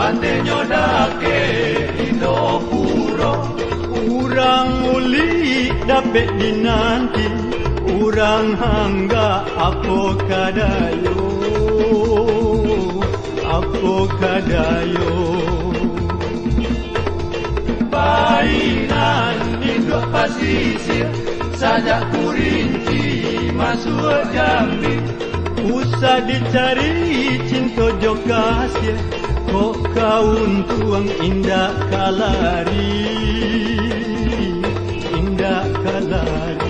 Pandenyo dake Indo puro. Urang uli dapat dinanti Urang hangga apa kadayo. Apa kadayo. Bainan hidup pasisir Sajak kurinci masuk jambi Usah dicari cinta jo kasih Kok kaun tuang indah kalari? Indah kalari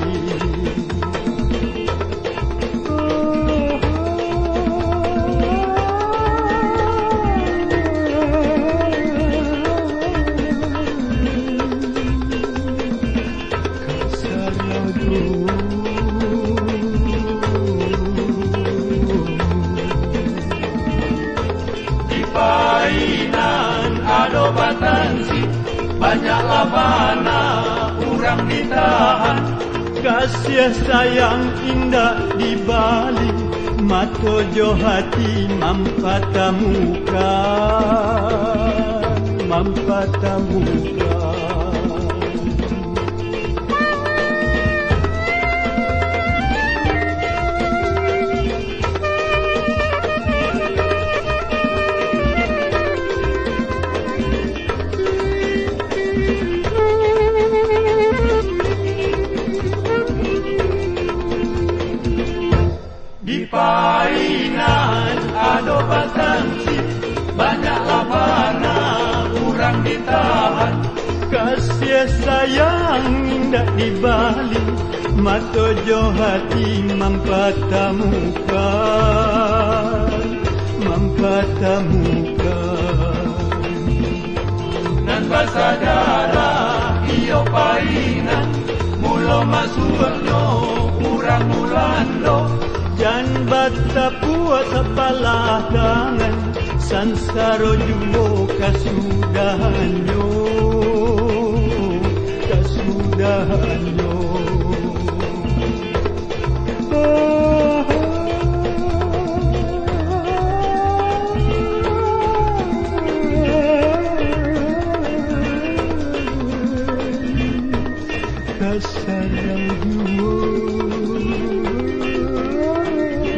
batansi Banyak labana Urang ditahan. Kasih sayang indah di Bali Mato jo hati mampata Di Painan ada batansi Banyak labana Urang ditahan. Kasih sayang indah di Bali Mato jo hati mampata muka. Mampata muka. Nan basadara iyo Painan. Mulo masukno Urang mulando Jan bata puas apalah tangan Sansaro jumbo kasudahan yo. Kasudahan yo. Oh,